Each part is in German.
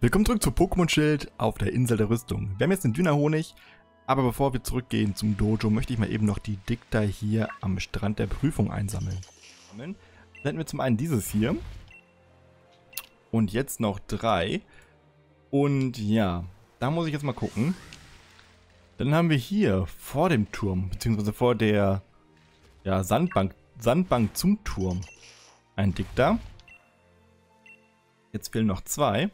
Willkommen zurück zu Pokémon Schild auf der Insel der Rüstung. Wir haben jetzt den Dünnerhonig, aber bevor wir zurückgehen zum Dojo, möchte ich mal eben noch die Dikta hier am Strand der Prüfung einsammeln. Dann hätten wir zum einen dieses hier. Und jetzt noch drei. Und ja, da muss ich jetzt mal gucken. Dann haben wir hier vor dem Turm, beziehungsweise vor der ja, Sandbank, Sandbank zum Turm, ein Dikta. Jetzt fehlen noch zwei.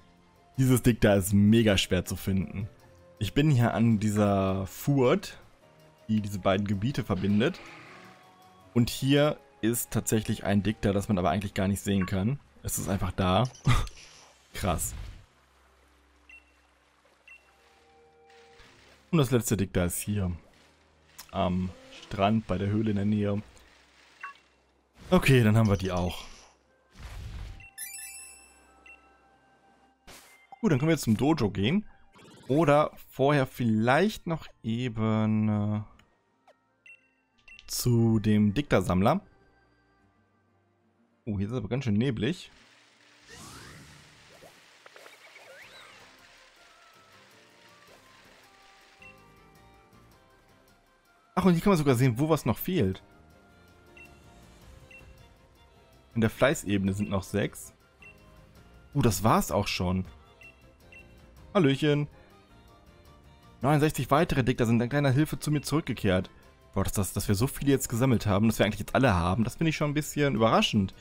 Dieses Dick da ist mega schwer zu finden. Ich bin hier an dieser Furt, die diese beiden Gebiete verbindet. Und hier ist tatsächlich ein Dick da, das man aber eigentlich gar nicht sehen kann. Es ist einfach da. Krass. Und das letzte Dick da ist hier. Am Strand bei der Höhle in der Nähe. Okay, dann haben wir die auch. Gut, dann können wir jetzt zum Dojo gehen. Oder vorher vielleicht noch eben äh, zu dem Diktasammler. Oh, hier ist es aber ganz schön neblig. Ach, und hier kann man sogar sehen, wo was noch fehlt. In der Fleißebene sind noch sechs. Uh, das war's auch schon. Hallöchen. 69 weitere Dicker sind dank deiner Hilfe zu mir zurückgekehrt. Boah, dass, das, dass wir so viele jetzt gesammelt haben, dass wir eigentlich jetzt alle haben, das finde ich schon ein bisschen überraschend.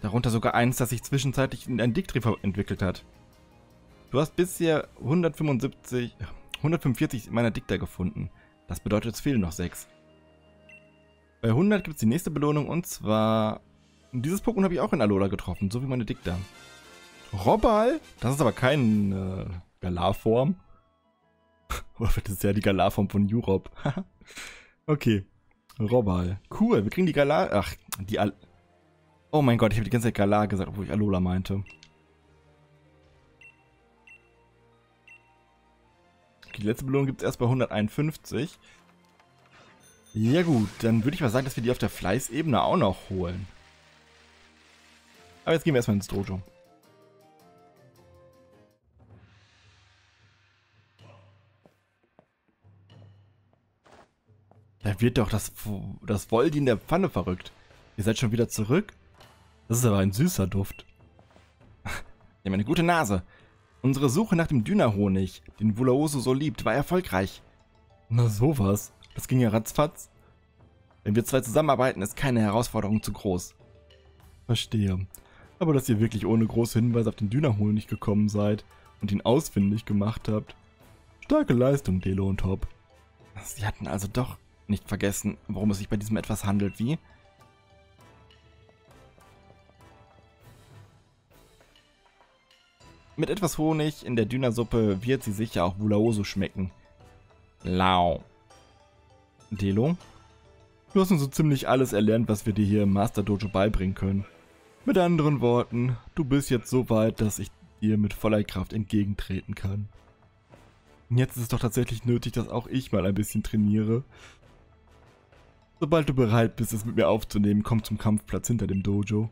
Darunter sogar eins, das sich zwischenzeitlich in ein Dicktreffer entwickelt hat. Du hast bisher 175, 145 meiner Dikter gefunden. Das bedeutet, es fehlen noch 6. Bei 100 gibt es die nächste Belohnung und zwar... Dieses Pokémon habe ich auch in Alola getroffen, so wie meine Dikter. Robbal? Das ist aber keine äh, Galarform. Das ist ja die Galarform von Europe. okay. Robbal. Cool, wir kriegen die Galar... Ach, die Al... Oh mein Gott, ich habe die ganze Zeit Galar gesagt, obwohl ich Alola meinte. Die letzte Belohnung gibt es erst bei 151. Ja gut, dann würde ich mal sagen, dass wir die auf der Fleißebene auch noch holen. Aber jetzt gehen wir erstmal ins Dojo. Da wird doch das, das Voldi in der Pfanne verrückt. Ihr seid schon wieder zurück? Das ist aber ein süßer Duft. Ihr habt eine gute Nase. Unsere Suche nach dem Dünnerhonig, den Vulaoso so liebt, war erfolgreich. Na sowas. Das ging ja ratzfatz. Wenn wir zwei zusammenarbeiten, ist keine Herausforderung zu groß. Verstehe. Aber dass ihr wirklich ohne große Hinweise auf den Dünnerhonig gekommen seid und ihn ausfindig gemacht habt. Starke Leistung, Delo und Hop. Sie hatten also doch nicht vergessen, worum es sich bei diesem etwas handelt, wie? Mit etwas Honig in der Dünnersuppe wird sie sicher auch Bulaoso schmecken. Lau. Delo? Du hast uns so ziemlich alles erlernt, was wir dir hier im Master Dojo beibringen können. Mit anderen Worten, du bist jetzt so weit, dass ich dir mit voller Kraft entgegentreten kann. Jetzt ist es doch tatsächlich nötig, dass auch ich mal ein bisschen trainiere. Sobald du bereit bist, es mit mir aufzunehmen, komm zum Kampfplatz hinter dem Dojo.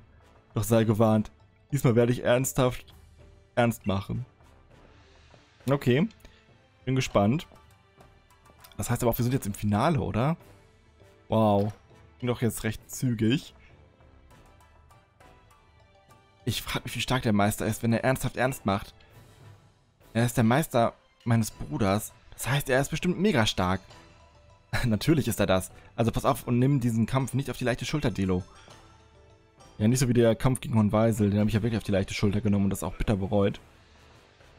Doch sei gewarnt, diesmal werde ich ernsthaft ernst machen. Okay, bin gespannt. Das heißt aber auch, wir sind jetzt im Finale, oder? Wow, bin doch jetzt recht zügig. Ich frage mich, wie stark der Meister ist, wenn er ernsthaft ernst macht. Er ist der Meister meines Bruders. Das heißt, er ist bestimmt mega stark. Natürlich ist er das. Also pass auf und nimm diesen Kampf nicht auf die leichte Schulter, Delo. Ja, nicht so wie der Kampf gegen Horn Weisel. Den habe ich ja wirklich auf die leichte Schulter genommen und das auch bitter bereut.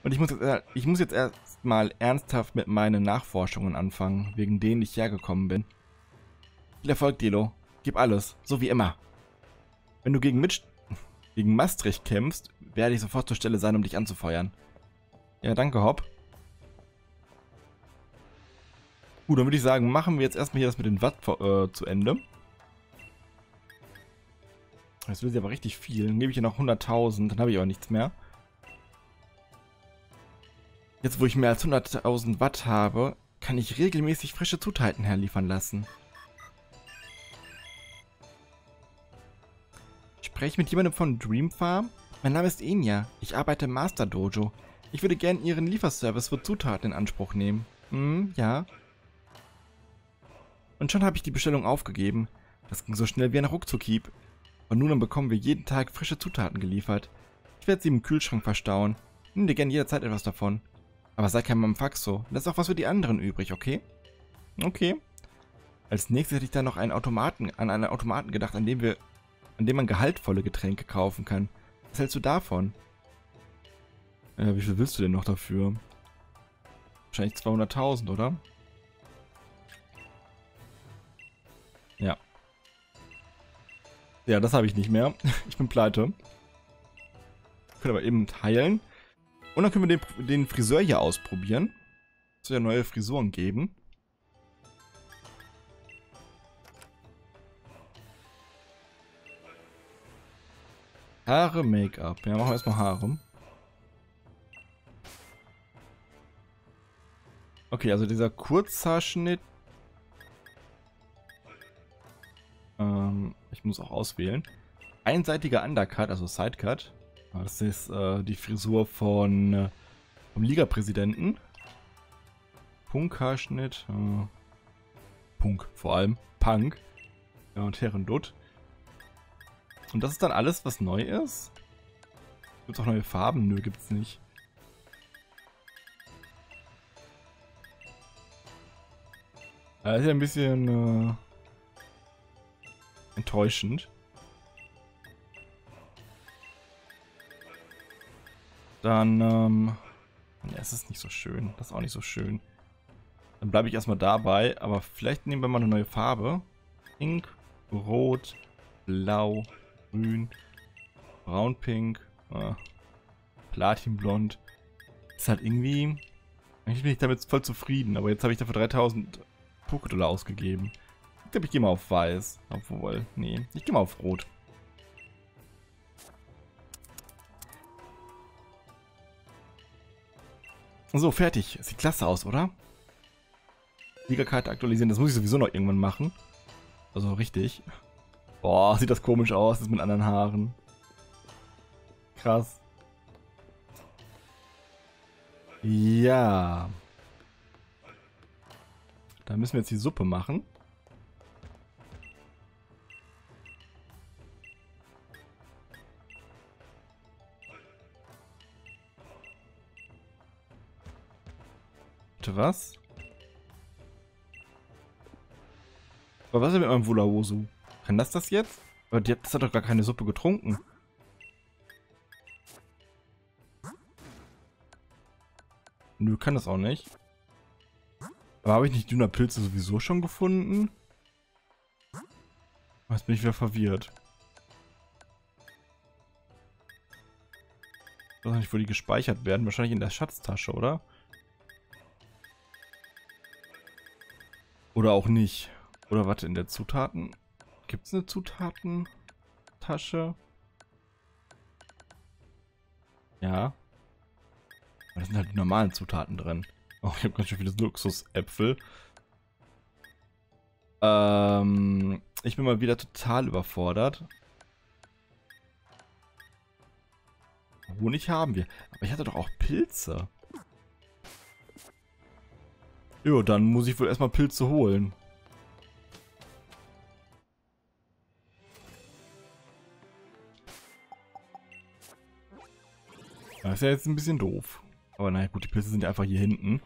Und ich muss jetzt, ich muss jetzt erstmal ernsthaft mit meinen Nachforschungen anfangen, wegen denen ich hergekommen bin. Viel Erfolg, Delo. Gib alles, so wie immer. Wenn du gegen Mitch, gegen Maastricht kämpfst, werde ich sofort zur Stelle sein, um dich anzufeuern. Ja, danke, Hopp. Gut, dann würde ich sagen, machen wir jetzt erstmal hier das mit den Watt äh, zu Ende. Jetzt will sie aber richtig viel. Dann gebe ich hier noch 100.000, dann habe ich aber nichts mehr. Jetzt, wo ich mehr als 100.000 Watt habe, kann ich regelmäßig frische Zutaten herliefern lassen. Ich spreche mit jemandem von Dream Farm. Mein Name ist Enya. Ich arbeite im Master Dojo. Ich würde gern Ihren Lieferservice für Zutaten in Anspruch nehmen. Hm, ja. Und schon habe ich die Bestellung aufgegeben. Das ging so schnell wie ein Ruckzuckhieb. Und nun bekommen wir jeden Tag frische Zutaten geliefert. Ich werde sie im Kühlschrank verstauen. Nimm dir gern jederzeit etwas davon. Aber sei kein Mamfaxo. Lass auch was für die anderen übrig, okay? Okay. Als nächstes hätte ich dann noch einen Automaten, an einen Automaten gedacht, an dem wir, an dem man gehaltvolle Getränke kaufen kann. Was hältst du davon? Ja, wie viel willst du denn noch dafür? Wahrscheinlich 200.000, oder? Ja. Ja, das habe ich nicht mehr. Ich bin pleite. Können aber eben heilen. Und dann können wir den, den Friseur hier ausprobieren. Es soll ja neue Frisuren geben. Haare, Make-up. Ja, machen wir erstmal Haare. Okay, also dieser Kurzhaarschnitt. Ähm, ich muss auch auswählen. Einseitiger Undercut, also Sidecut. Das ist äh, die Frisur von äh, vom Liga-Präsidenten. Punk-Haarschnitt. Äh, Punk vor allem. Punk. Ja, und Herrendutt. Und das ist dann alles, was neu ist? Gibt es auch neue Farben? Nö, gibt's nicht. Das ist ja ein bisschen äh, enttäuschend. Dann, ähm... Ne, es ist nicht so schön. Das ist auch nicht so schön. Dann bleibe ich erstmal dabei, aber vielleicht nehmen wir mal eine neue Farbe. Pink, Rot, Blau, Grün, Braunpink, äh, Platinblond. Ist halt irgendwie... Eigentlich bin ich damit voll zufrieden, aber jetzt habe ich dafür 3000 Pokédollar ausgegeben. Ich glaube, ich gehe mal auf Weiß. Obwohl, nee, ich gehe mal auf Rot. So, fertig. Sieht klasse aus, oder? Liga-Karte aktualisieren, das muss ich sowieso noch irgendwann machen. Also richtig. Boah, sieht das komisch aus, das mit anderen Haaren. Krass. Ja. Da müssen wir jetzt die Suppe machen. Bitte was? Aber was ist mit meinem Wulawosu? Kann das das jetzt? Aber das hat doch gar keine Suppe getrunken. Nö, kann das auch nicht. Aber habe ich nicht dünner Pilze sowieso schon gefunden? Jetzt bin ich wieder verwirrt. Ich weiß nicht, wo die gespeichert werden. Wahrscheinlich in der Schatztasche, oder? Oder auch nicht. Oder warte, in der Zutaten... Gibt es eine Zutatentasche? Ja. Aber das sind halt die normalen Zutaten drin. Oh, ich habe ganz schön viele Luxusäpfel. Ähm, ich bin mal wieder total überfordert. Honig haben wir. Aber ich hatte doch auch Pilze. Jo, dann muss ich wohl erstmal Pilze holen. Das ist ja jetzt ein bisschen doof. Aber naja, gut, die Pilze sind ja einfach hier hinten.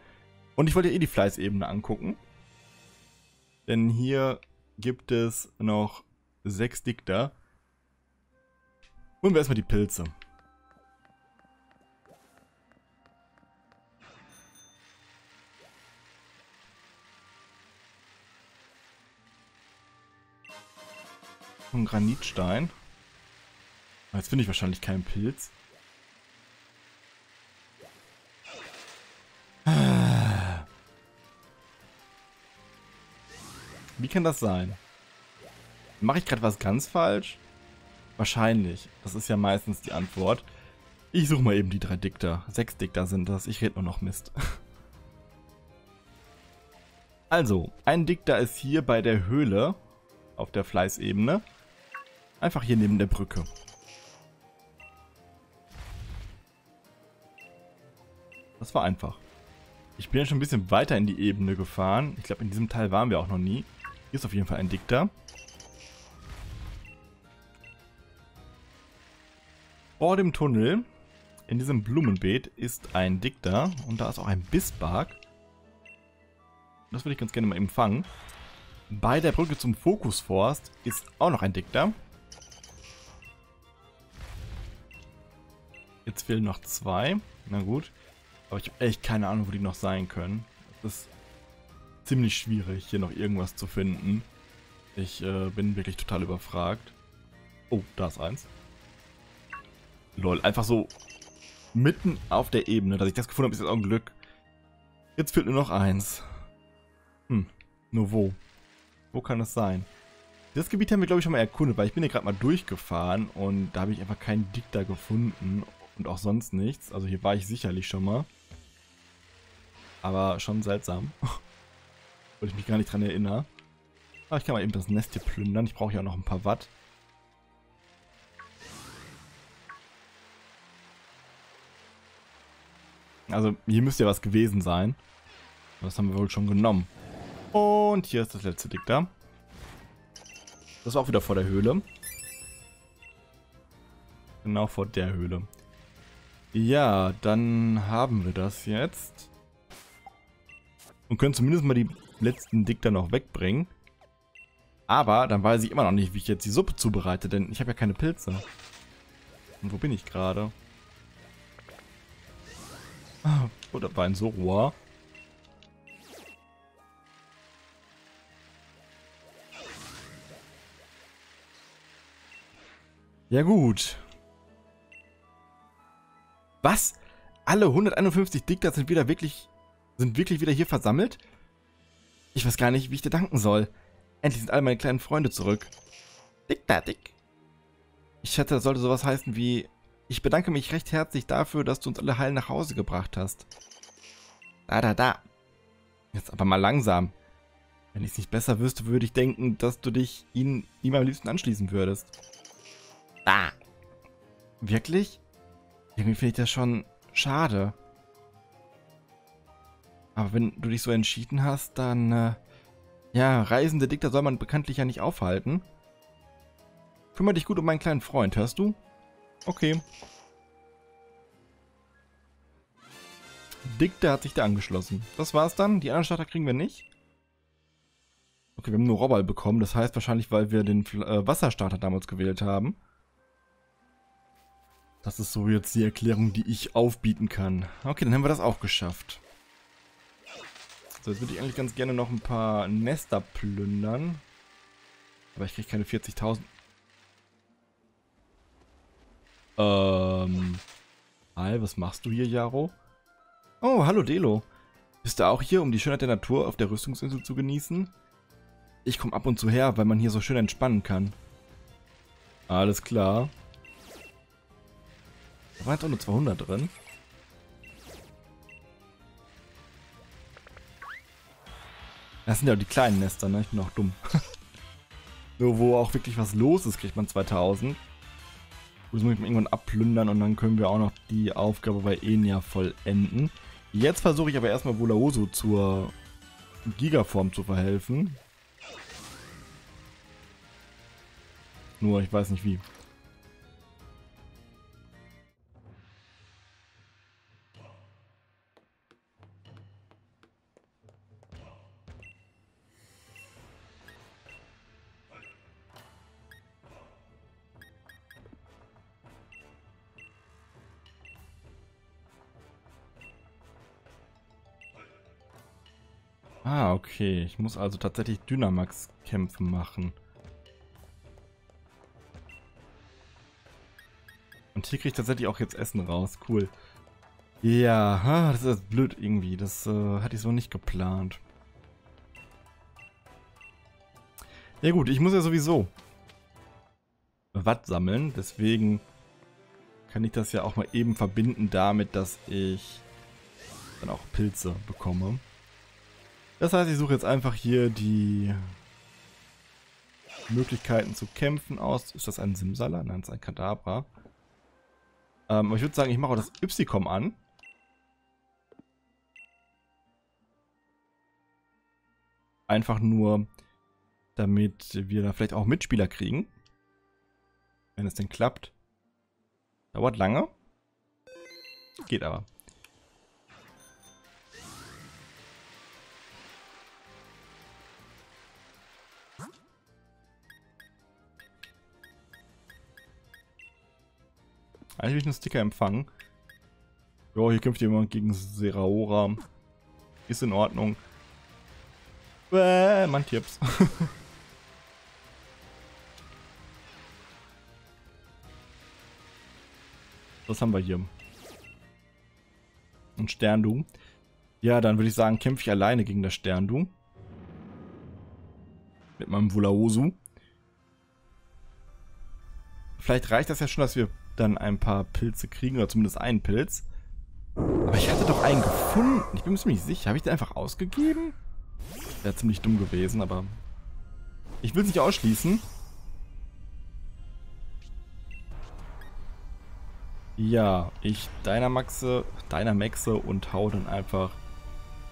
Und ich wollte eh die Fleißebene angucken. Denn hier gibt es noch sechs Dikter. Holen wir erstmal die Pilze. Ein Granitstein. Jetzt finde ich wahrscheinlich keinen Pilz. Wie kann das sein? Mache ich gerade was ganz falsch? Wahrscheinlich. Das ist ja meistens die Antwort. Ich suche mal eben die drei Dikter. Sechs Dikter sind das. Ich rede nur noch Mist. Also, ein Dikter ist hier bei der Höhle auf der Fleißebene. Einfach hier neben der Brücke. Das war einfach. Ich bin ja schon ein bisschen weiter in die Ebene gefahren. Ich glaube, in diesem Teil waren wir auch noch nie. Hier ist auf jeden Fall ein Dickter. Vor dem Tunnel, in diesem Blumenbeet, ist ein Dickter. Und da ist auch ein Bissbark. Das würde ich ganz gerne mal eben fangen. Bei der Brücke zum Fokusforst ist auch noch ein Dickter. Jetzt fehlen noch zwei. Na gut. Aber ich habe echt keine Ahnung, wo die noch sein können. Es ist ziemlich schwierig, hier noch irgendwas zu finden. Ich äh, bin wirklich total überfragt. Oh, da ist eins. Lol, einfach so mitten auf der Ebene. Dass ich das gefunden habe, ist jetzt auch ein Glück. Jetzt fehlt nur noch eins. Hm, nur wo? Wo kann es sein? Das Gebiet haben wir, glaube ich, schon mal erkundet, weil ich bin hier gerade mal durchgefahren und da habe ich einfach keinen Dikter gefunden und auch sonst nichts. Also hier war ich sicherlich schon mal. Aber schon seltsam. Weil ich mich gar nicht dran erinnere. Aber ich kann mal eben das Nest hier plündern. Ich brauche ja auch noch ein paar Watt. Also hier müsste ja was gewesen sein. Das haben wir wohl schon genommen. Und hier ist das letzte Dikter. Das war auch wieder vor der Höhle. Genau vor der Höhle. Ja, dann haben wir das jetzt. Und können zumindest mal die letzten Dikter noch wegbringen. Aber dann weiß ich immer noch nicht, wie ich jetzt die Suppe zubereite, denn ich habe ja keine Pilze. Und wo bin ich gerade? Ah, oh, da war ein Sorua. Ja gut. Was? Alle 151 Dikter sind wieder wirklich, sind wirklich wieder hier versammelt? Ich weiß gar nicht, wie ich dir danken soll. Endlich sind alle meine kleinen Freunde zurück. Dikter, dick. Ich hätte, das sollte sowas heißen wie, ich bedanke mich recht herzlich dafür, dass du uns alle heil nach Hause gebracht hast. Da, da, da. Jetzt aber mal langsam. Wenn ich es nicht besser wüsste, würde ich denken, dass du dich ihnen ihm am liebsten anschließen würdest. Da. Wirklich? Irgendwie finde ich das schon schade. Aber wenn du dich so entschieden hast, dann... Äh, ja, reisende Dikter soll man bekanntlich ja nicht aufhalten. Kümmere dich gut um meinen kleinen Freund, hörst du? Okay. Dikter hat sich da angeschlossen. Das war's dann. Die anderen Starter kriegen wir nicht. Okay, wir haben nur Robbal bekommen. Das heißt wahrscheinlich, weil wir den äh, Wasserstarter damals gewählt haben. Das ist so jetzt die Erklärung, die ich aufbieten kann. Okay, dann haben wir das auch geschafft. So, jetzt würde ich eigentlich ganz gerne noch ein paar Nester plündern. Aber ich kriege keine 40.000. Ähm. Hi, was machst du hier, Jaro? Oh, hallo Delo. Bist du auch hier, um die Schönheit der Natur auf der Rüstungsinsel zu genießen? Ich komme ab und zu her, weil man hier so schön entspannen kann. Alles klar. Da waren jetzt auch nur 200 drin. Das sind ja die kleinen Nester, ne? Ich bin auch dumm. Nur wo auch wirklich was los ist, kriegt man 2000. Das muss ich irgendwann abplündern und dann können wir auch noch die Aufgabe bei Enya vollenden. Jetzt versuche ich aber erstmal Volaoso zur Gigaform zu verhelfen. Nur, ich weiß nicht wie. Ah, okay. Ich muss also tatsächlich Dynamax-Kämpfe machen. Und hier kriege ich tatsächlich auch jetzt Essen raus. Cool. Ja, das ist blöd irgendwie. Das äh, hatte ich so nicht geplant. Ja gut, ich muss ja sowieso Watt sammeln. Deswegen kann ich das ja auch mal eben verbinden damit, dass ich dann auch Pilze bekomme. Das heißt, ich suche jetzt einfach hier die Möglichkeiten zu kämpfen aus. Ist das ein Simsala? Nein, das ist ein Kadabra. Ähm, ich würde sagen, ich mache auch das Ypsicom an. Einfach nur, damit wir da vielleicht auch Mitspieler kriegen. Wenn es denn klappt. Dauert lange. Geht aber. Eigentlich will ich einen Sticker empfangen. Jo, hier kämpft jemand gegen Seraora. Ist in Ordnung. Bäh, mein Tipps. Was haben wir hier? Ein Sterndu. Ja, dann würde ich sagen, kämpfe ich alleine gegen das Sterndu. Mit meinem Vulaosu. Vielleicht reicht das ja schon, dass wir dann ein paar Pilze kriegen, oder zumindest einen Pilz. Aber ich hatte doch einen gefunden. Ich bin mir ziemlich sicher. Habe ich den einfach ausgegeben? Wäre ziemlich dumm gewesen, aber... Ich will es nicht ausschließen. Ja, ich Dynamaxe, Dynamaxe und hau dann einfach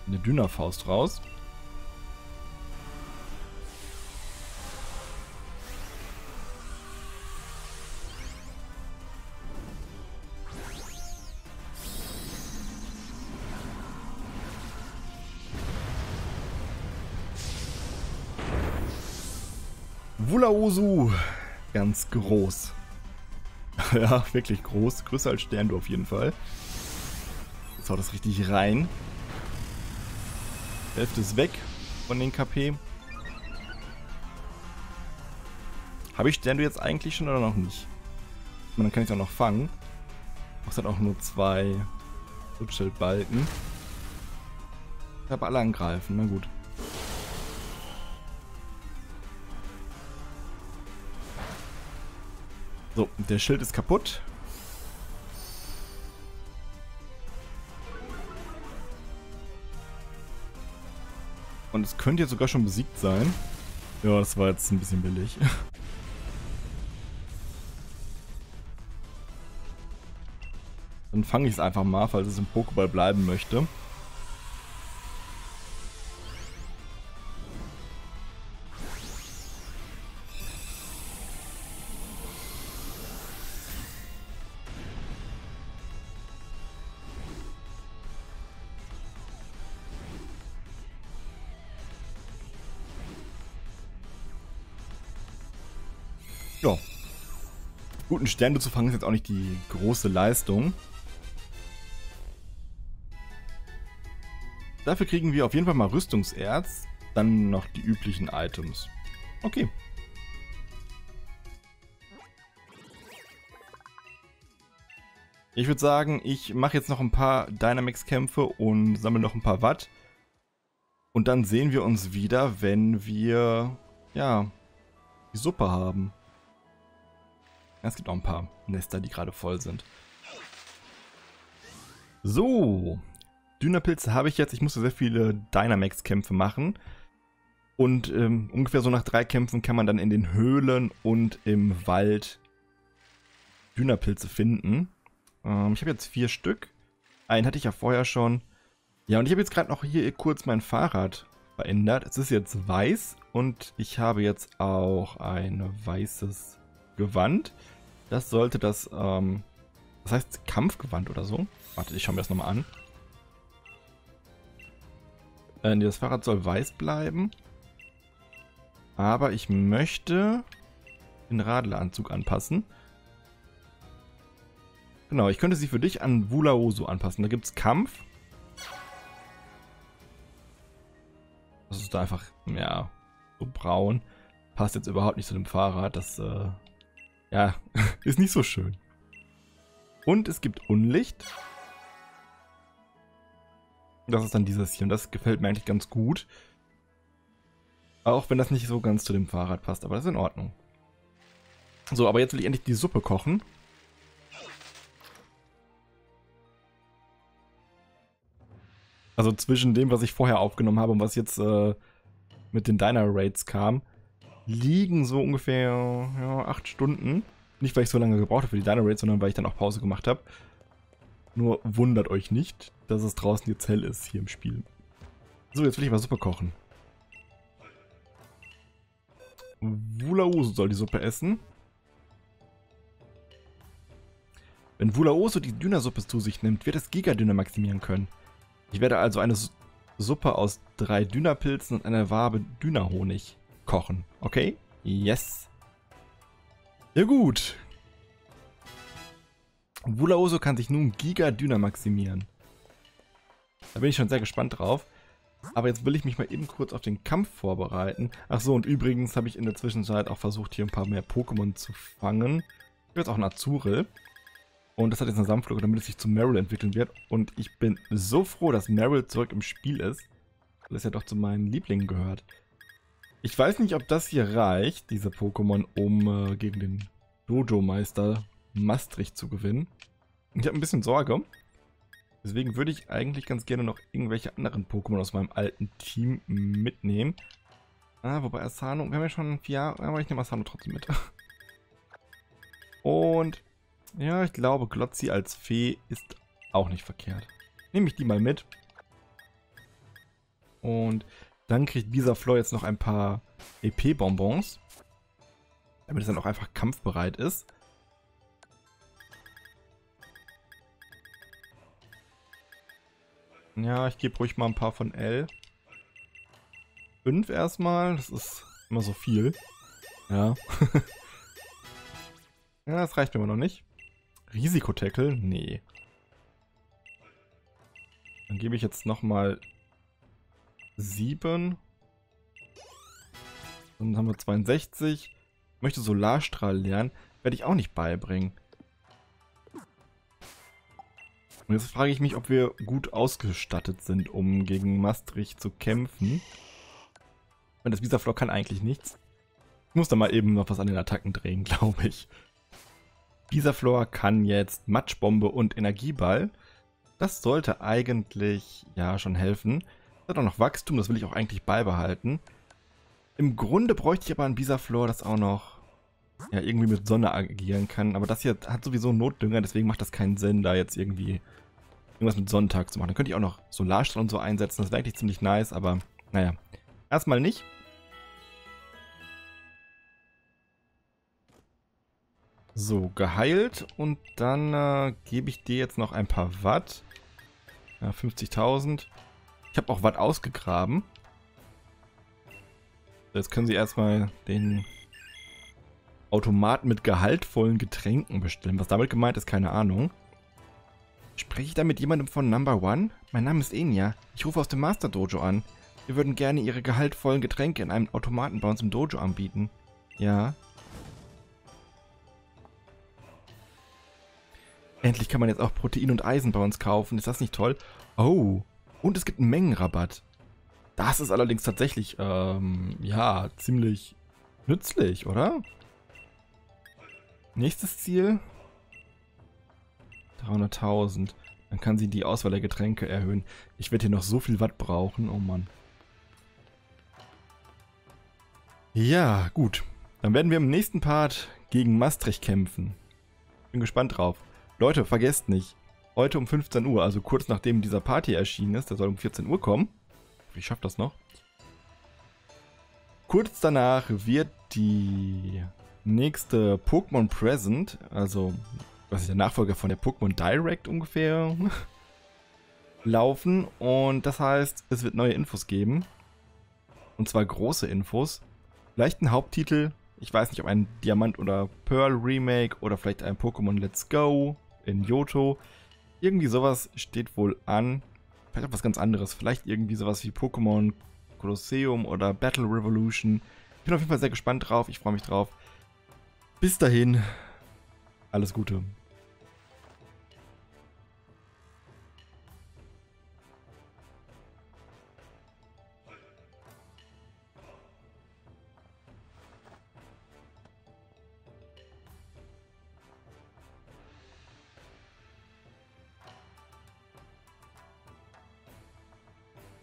eine Dynamafaust raus. Wulaosu. Ganz groß. ja, wirklich groß. Größer als Sterndu auf jeden Fall. Jetzt haut das richtig rein. Hälfte ist weg von den KP. Habe ich Sterndu jetzt eigentlich schon oder noch nicht? Und dann kann ich es auch noch fangen. Das hat auch nur zwei Schutzschildbalken. Ich habe alle angreifen, na gut. So, der Schild ist kaputt. Und es könnte jetzt sogar schon besiegt sein. Ja, das war jetzt ein bisschen billig. Dann fange ich es einfach mal, falls es im Pokéball bleiben möchte. Ja. Guten Sterne zu fangen ist jetzt auch nicht die große Leistung. Dafür kriegen wir auf jeden Fall mal Rüstungserz, dann noch die üblichen Items. Okay. Ich würde sagen, ich mache jetzt noch ein paar Dynamax-Kämpfe und sammle noch ein paar Watt. Und dann sehen wir uns wieder, wenn wir, ja, die Suppe haben. Es gibt auch ein paar Nester, die gerade voll sind. So, Dynapilze habe ich jetzt. Ich musste sehr viele Dynamax-Kämpfe machen. Und ähm, ungefähr so nach drei Kämpfen kann man dann in den Höhlen und im Wald Dynapilze finden. Ähm, ich habe jetzt vier Stück. Einen hatte ich ja vorher schon. Ja, und ich habe jetzt gerade noch hier kurz mein Fahrrad verändert. Es ist jetzt weiß und ich habe jetzt auch ein weißes Gewand. Das sollte das, ähm, das heißt Kampfgewand oder so. Warte, ich schaue mir das nochmal an. Äh, das Fahrrad soll weiß bleiben. Aber ich möchte den Radleranzug anpassen. Genau, ich könnte sie für dich an Wulaoso anpassen. Da gibt es Kampf. Das ist da einfach, ja, so braun. Passt jetzt überhaupt nicht zu dem Fahrrad. Das, äh, ja, ist nicht so schön. Und es gibt Unlicht. Das ist dann dieses hier und das gefällt mir eigentlich ganz gut. Auch wenn das nicht so ganz zu dem Fahrrad passt, aber das ist in Ordnung. So, aber jetzt will ich endlich die Suppe kochen. Also zwischen dem, was ich vorher aufgenommen habe und was jetzt äh, mit den Diner Raids kam, liegen so ungefähr ja, acht Stunden. Nicht, weil ich so lange gebraucht habe für die Dino Raids, sondern weil ich dann auch Pause gemacht habe. Nur wundert euch nicht, dass es draußen jetzt hell ist hier im Spiel. So, jetzt will ich mal Suppe kochen. Wulaoso soll die Suppe essen. Wenn Wulaoso die Dünasuppe zu sich nimmt, wird es Gigadüner maximieren können. Ich werde also eine Suppe aus drei Dünapilzen und einer Wabe Dünerhonig kochen. Okay? Yes. Ja gut. Wulaoso kann sich nun Giga-Düner maximieren. Da bin ich schon sehr gespannt drauf. Aber jetzt will ich mich mal eben kurz auf den Kampf vorbereiten. Ach so, und übrigens habe ich in der Zwischenzeit auch versucht, hier ein paar mehr Pokémon zu fangen. Ich habe jetzt auch einen Azuril. Und das hat jetzt eine Sanftflug, damit es sich zu Meryl entwickeln wird. Und ich bin so froh, dass Meryl zurück im Spiel ist. Weil es ja doch zu meinen Lieblingen gehört. Ich weiß nicht, ob das hier reicht, diese Pokémon, um äh, gegen den Dojo-Meister Maastricht zu gewinnen. Ich habe ein bisschen Sorge. Deswegen würde ich eigentlich ganz gerne noch irgendwelche anderen Pokémon aus meinem alten Team mitnehmen. Ah, wobei Asano, wir haben ja schon vier Jahre, aber ich nehme Asano trotzdem mit. Und ja, ich glaube, Glotzi als Fee ist auch nicht verkehrt. Nehme ich die mal mit. Und dann kriegt Bisaflor jetzt noch ein paar EP-Bonbons. Damit es dann auch einfach kampfbereit ist. Ja, ich gebe ruhig mal ein paar von L. Fünf erstmal, das ist immer so viel. Ja. ja, das reicht mir aber noch nicht. Risikotackle? Nee. Dann gebe ich jetzt nochmal sieben. Dann haben wir 62. Ich möchte Solarstrahl lernen. Werde ich auch nicht beibringen. Und jetzt frage ich mich, ob wir gut ausgestattet sind, um gegen Maastricht zu kämpfen. Und das Visaflor kann eigentlich nichts. Ich muss da mal eben noch was an den Attacken drehen, glaube ich. Bisaflor kann jetzt Matschbombe und Energieball. Das sollte eigentlich ja schon helfen. Hat auch noch Wachstum, das will ich auch eigentlich beibehalten. Im Grunde bräuchte ich aber ein Bisaflor, das auch noch ja, irgendwie mit Sonne agieren kann. Aber das hier hat sowieso Notdünger, deswegen macht das keinen Sinn, da jetzt irgendwie irgendwas mit Sonntag zu machen. Dann könnte ich auch noch Solarstrahl und so einsetzen. Das wäre eigentlich ziemlich nice, aber naja. Erstmal nicht. So, geheilt. Und dann äh, gebe ich dir jetzt noch ein paar Watt. Ja, 50.000. Ich habe auch Watt ausgegraben. Jetzt können sie erstmal den Automaten mit gehaltvollen Getränken bestellen. Was damit gemeint ist, keine Ahnung. Spreche ich da mit jemandem von Number One? Mein Name ist Enya. Ich rufe aus dem Master Dojo an. Wir würden gerne Ihre gehaltvollen Getränke in einem Automaten bei uns im Dojo anbieten. Ja. Endlich kann man jetzt auch Protein und Eisen bei uns kaufen. Ist das nicht toll? Oh. Und es gibt einen Mengenrabatt. Das ist allerdings tatsächlich, ähm, ja, ziemlich nützlich, oder? Nächstes Ziel. 300.000. Dann kann sie die Auswahl der Getränke erhöhen. Ich werde hier noch so viel Watt brauchen. Oh Mann. Ja, gut. Dann werden wir im nächsten Part gegen Maastricht kämpfen. Bin gespannt drauf. Leute, vergesst nicht. Heute um 15 Uhr, also kurz nachdem dieser Party erschienen ist, der soll um 14 Uhr kommen. Ich schaffe das noch. Kurz danach wird die nächste Pokémon Present, also was ist der Nachfolger von der Pokémon Direct ungefähr, laufen. Und das heißt, es wird neue Infos geben. Und zwar große Infos. Vielleicht ein Haupttitel. Ich weiß nicht, ob ein Diamant- oder Pearl-Remake oder vielleicht ein Pokémon Let's Go in Johto. Irgendwie sowas steht wohl an. Vielleicht auch was ganz anderes. Vielleicht irgendwie sowas wie Pokémon Colosseum oder Battle Revolution. Ich bin auf jeden Fall sehr gespannt drauf. Ich freue mich drauf. Bis dahin, alles Gute.